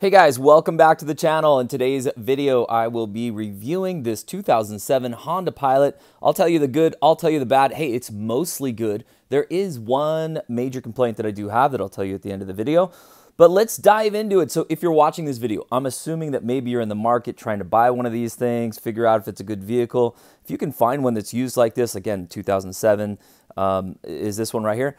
Hey guys, welcome back to the channel. In today's video, I will be reviewing this 2007 Honda Pilot. I'll tell you the good, I'll tell you the bad. Hey, it's mostly good. There is one major complaint that I do have that I'll tell you at the end of the video. But let's dive into it. So if you're watching this video, I'm assuming that maybe you're in the market trying to buy one of these things, figure out if it's a good vehicle. If you can find one that's used like this, again, 2007 um, is this one right here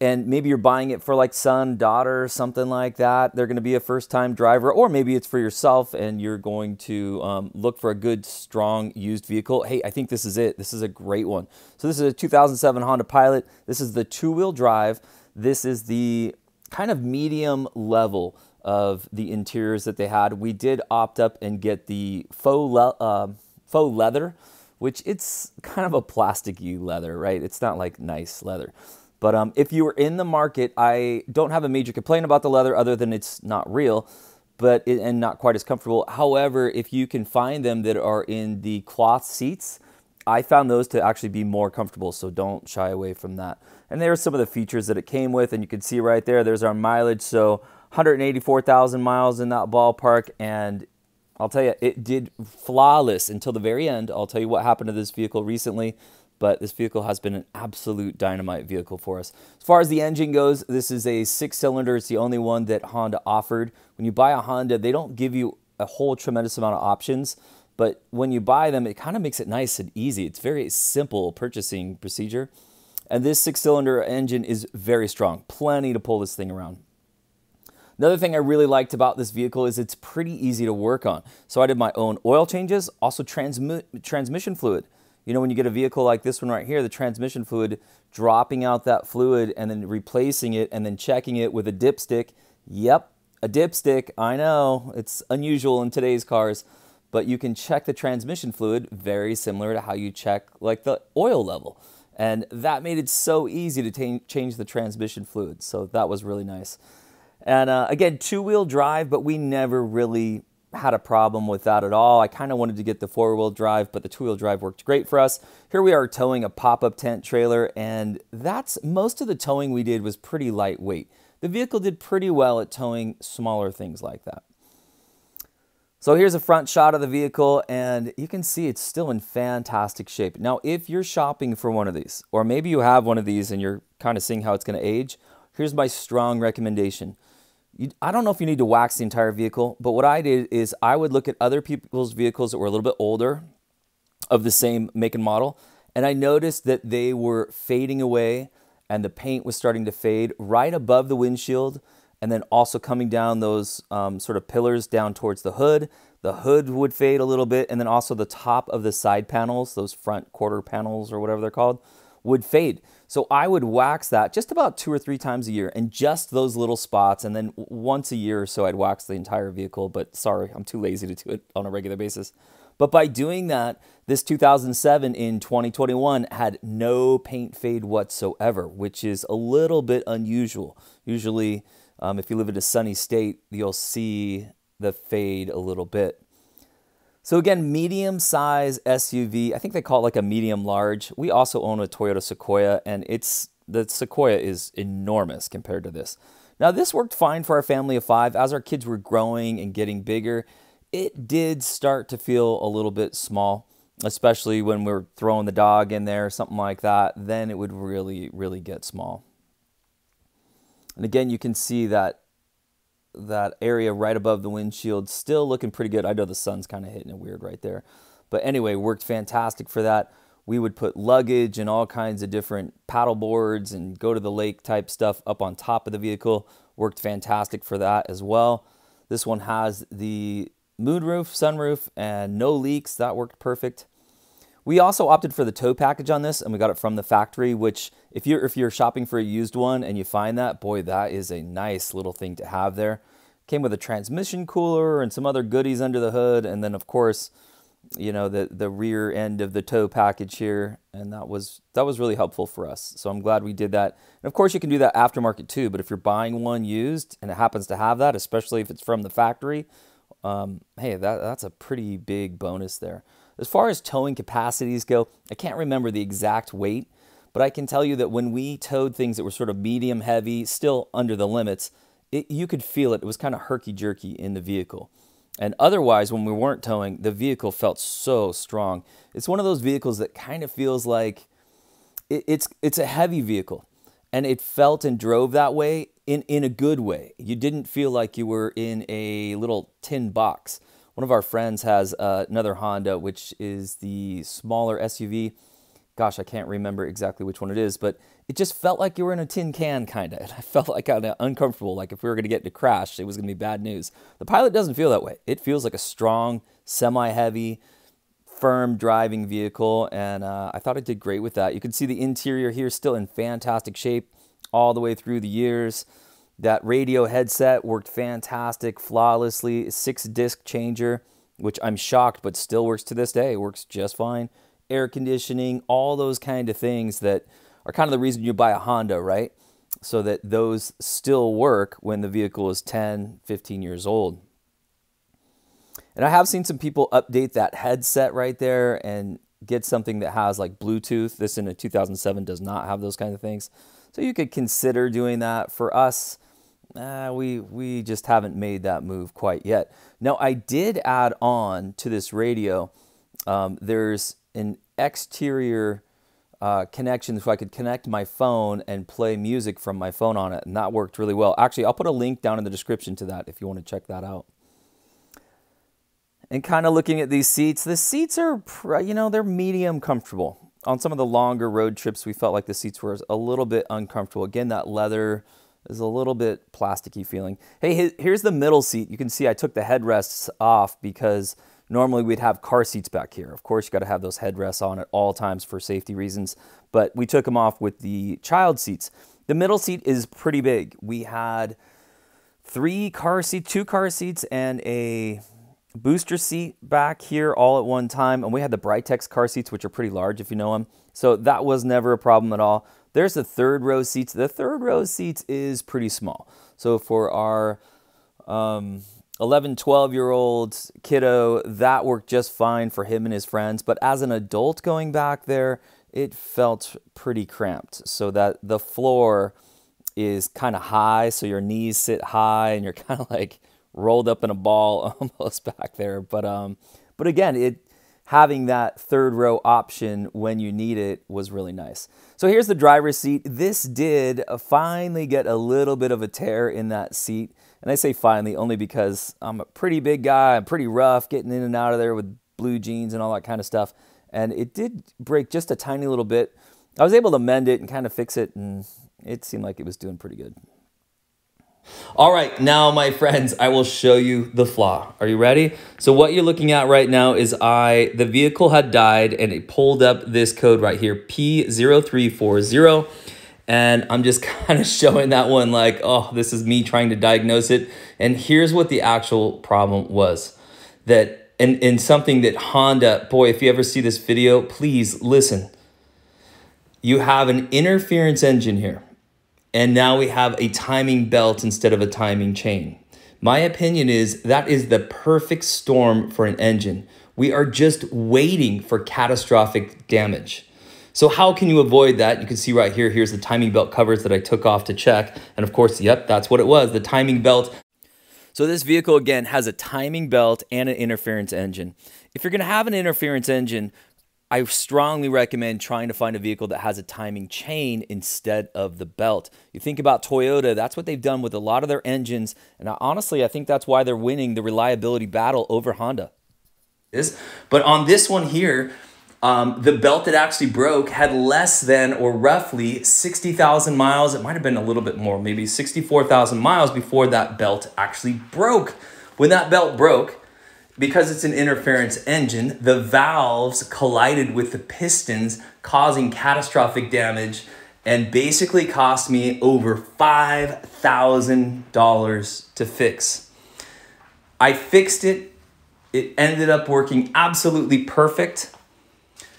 and maybe you're buying it for like son, daughter, something like that. They're going to be a first time driver, or maybe it's for yourself and you're going to um, look for a good, strong used vehicle. Hey, I think this is it. This is a great one. So, this is a 2007 Honda Pilot. This is the two wheel drive. This is the kind of medium level of the interiors that they had. We did opt up and get the faux, le uh, faux leather, which it's kind of a plasticky leather, right? It's not like nice leather. But um, if you were in the market, I don't have a major complaint about the leather other than it's not real, but it, and not quite as comfortable. However, if you can find them that are in the cloth seats, I found those to actually be more comfortable, so don't shy away from that. And there are some of the features that it came with, and you can see right there, there's our mileage. So 184,000 miles in that ballpark, and I'll tell you, it did flawless until the very end. I'll tell you what happened to this vehicle recently but this vehicle has been an absolute dynamite vehicle for us. As far as the engine goes, this is a six cylinder. It's the only one that Honda offered. When you buy a Honda, they don't give you a whole tremendous amount of options, but when you buy them, it kind of makes it nice and easy. It's very simple purchasing procedure. And this six cylinder engine is very strong, plenty to pull this thing around. Another thing I really liked about this vehicle is it's pretty easy to work on. So I did my own oil changes, also transmi transmission fluid. You know, when you get a vehicle like this one right here, the transmission fluid, dropping out that fluid and then replacing it and then checking it with a dipstick. Yep, a dipstick. I know it's unusual in today's cars, but you can check the transmission fluid very similar to how you check like the oil level. And that made it so easy to change the transmission fluid. So that was really nice. And uh, again, two wheel drive, but we never really had a problem with that at all. I kind of wanted to get the four wheel drive, but the two wheel drive worked great for us. Here we are towing a pop up tent trailer, and that's most of the towing we did was pretty lightweight. The vehicle did pretty well at towing smaller things like that. So here's a front shot of the vehicle, and you can see it's still in fantastic shape. Now, if you're shopping for one of these, or maybe you have one of these and you're kind of seeing how it's going to age, here's my strong recommendation you, I don't know if you need to wax the entire vehicle, but what I did is I would look at other people's vehicles that were a little bit older of the same make and model, and I noticed that they were fading away and the paint was starting to fade right above the windshield and then also coming down those um, sort of pillars down towards the hood. The hood would fade a little bit, and then also the top of the side panels, those front quarter panels or whatever they're called, would fade. So I would wax that just about two or three times a year and just those little spots. And then once a year or so, I'd wax the entire vehicle. But sorry, I'm too lazy to do it on a regular basis. But by doing that, this 2007 in 2021 had no paint fade whatsoever, which is a little bit unusual. Usually, um, if you live in a sunny state, you'll see the fade a little bit. So again, medium size SUV. I think they call it like a medium large. We also own a Toyota Sequoia and it's the Sequoia is enormous compared to this. Now this worked fine for our family of 5 as our kids were growing and getting bigger. It did start to feel a little bit small, especially when we are throwing the dog in there, or something like that. Then it would really really get small. And again, you can see that that area right above the windshield still looking pretty good. I know the sun's kind of hitting it weird right there. But anyway, worked fantastic for that. We would put luggage and all kinds of different paddle boards and go to the lake type stuff up on top of the vehicle. Worked fantastic for that as well. This one has the moonroof, sunroof, and no leaks. That worked perfect. We also opted for the tow package on this and we got it from the factory, which if you're, if you're shopping for a used one and you find that, boy, that is a nice little thing to have there. Came with a transmission cooler and some other goodies under the hood. And then of course, you know, the, the rear end of the tow package here. And that was, that was really helpful for us. So I'm glad we did that. And of course you can do that aftermarket too, but if you're buying one used and it happens to have that, especially if it's from the factory, um, hey, that, that's a pretty big bonus there. As far as towing capacities go, I can't remember the exact weight, but I can tell you that when we towed things that were sort of medium heavy, still under the limits, it, you could feel it. It was kind of herky jerky in the vehicle. And otherwise, when we weren't towing, the vehicle felt so strong. It's one of those vehicles that kind of feels like it, it's it's a heavy vehicle, and it felt and drove that way in in a good way. You didn't feel like you were in a little tin box. One of our friends has uh, another Honda, which is the smaller SUV. Gosh, I can't remember exactly which one it is, but it just felt like you were in a tin can, kind of. And I felt like kind of uncomfortable, like if we were going to get into crash, it was going to be bad news. The Pilot doesn't feel that way. It feels like a strong, semi-heavy, firm driving vehicle, and uh, I thought it did great with that. You can see the interior here still in fantastic shape all the way through the years. That radio headset worked fantastic, flawlessly. Six disc changer, which I'm shocked, but still works to this day. It works just fine. Air conditioning, all those kind of things that are kind of the reason you buy a Honda, right? So that those still work when the vehicle is 10, 15 years old. And I have seen some people update that headset right there and get something that has like Bluetooth. This in a 2007 does not have those kind of things. So you could consider doing that. For us, uh, we we just haven't made that move quite yet. Now I did add on to this radio. Um, there's an exterior uh, connection so I could connect my phone and play music from my phone on it, and that worked really well. Actually, I'll put a link down in the description to that if you want to check that out. And kind of looking at these seats, the seats are, you know, they're medium comfortable. On some of the longer road trips, we felt like the seats were a little bit uncomfortable. Again, that leather is a little bit plasticky feeling. Hey, here's the middle seat. You can see I took the headrests off because normally we'd have car seats back here. Of course, you got to have those headrests on at all times for safety reasons, but we took them off with the child seats. The middle seat is pretty big. We had three car seats, two car seats, and a booster seat back here all at one time. And we had the Britax car seats, which are pretty large if you know them. So that was never a problem at all. There's the third row seats. The third row seats is pretty small. So for our um, 11, 12 year old kiddo, that worked just fine for him and his friends. But as an adult going back there, it felt pretty cramped. So that the floor is kind of high. So your knees sit high and you're kind of like rolled up in a ball almost back there. But, um, but again, it, having that third row option when you need it was really nice. So here's the driver's seat. This did finally get a little bit of a tear in that seat. And I say finally only because I'm a pretty big guy, I'm pretty rough getting in and out of there with blue jeans and all that kind of stuff. And it did break just a tiny little bit. I was able to mend it and kind of fix it, and it seemed like it was doing pretty good. All right, now my friends, I will show you the flaw. Are you ready? So what you're looking at right now is I, the vehicle had died and it pulled up this code right here, P0340. And I'm just kind of showing that one like, oh, this is me trying to diagnose it. And here's what the actual problem was. That, and, and something that Honda, boy, if you ever see this video, please listen. You have an interference engine here and now we have a timing belt instead of a timing chain. My opinion is that is the perfect storm for an engine. We are just waiting for catastrophic damage. So how can you avoid that? You can see right here, here's the timing belt covers that I took off to check. And of course, yep, that's what it was, the timing belt. So this vehicle, again, has a timing belt and an interference engine. If you're gonna have an interference engine, I strongly recommend trying to find a vehicle that has a timing chain instead of the belt. You think about Toyota, that's what they've done with a lot of their engines. And honestly, I think that's why they're winning the reliability battle over Honda. Is But on this one here, um, the belt that actually broke had less than or roughly 60,000 miles. It might have been a little bit more, maybe 64,000 miles before that belt actually broke. When that belt broke, because it's an interference engine, the valves collided with the pistons, causing catastrophic damage and basically cost me over $5,000 to fix. I fixed it. It ended up working absolutely perfect.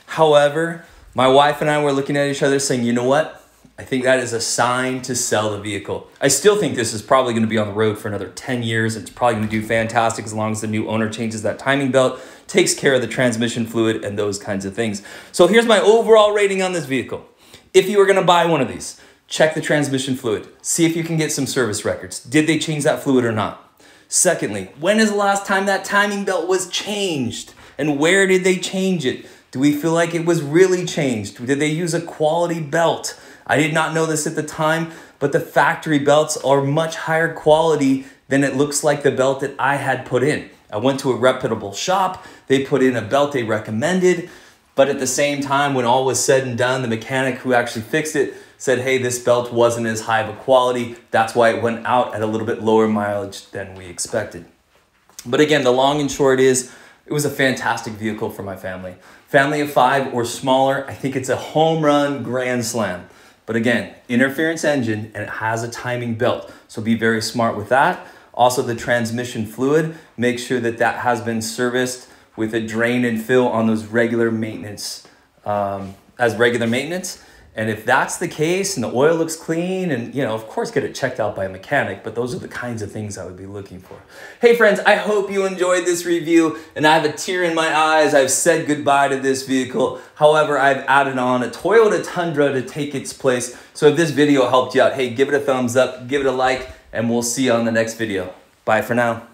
However, my wife and I were looking at each other saying, you know what? I think that is a sign to sell the vehicle. I still think this is probably going to be on the road for another 10 years. It's probably going to do fantastic as long as the new owner changes that timing belt, takes care of the transmission fluid, and those kinds of things. So here's my overall rating on this vehicle. If you were going to buy one of these, check the transmission fluid. See if you can get some service records. Did they change that fluid or not? Secondly, when is the last time that timing belt was changed? And where did they change it? Do we feel like it was really changed? Did they use a quality belt? I did not know this at the time, but the factory belts are much higher quality than it looks like the belt that I had put in. I went to a reputable shop, they put in a belt they recommended, but at the same time, when all was said and done, the mechanic who actually fixed it said, hey, this belt wasn't as high of a quality. That's why it went out at a little bit lower mileage than we expected. But again, the long and short is it was a fantastic vehicle for my family. Family of five or smaller, I think it's a home run grand slam. But again, interference engine and it has a timing belt. So be very smart with that. Also the transmission fluid, make sure that that has been serviced with a drain and fill on those regular maintenance, um, as regular maintenance. And if that's the case and the oil looks clean and, you know, of course get it checked out by a mechanic, but those are the kinds of things I would be looking for. Hey friends, I hope you enjoyed this review and I have a tear in my eyes. I've said goodbye to this vehicle. However, I've added on a Toyota Tundra to take its place. So if this video helped you out, hey, give it a thumbs up, give it a like, and we'll see you on the next video. Bye for now.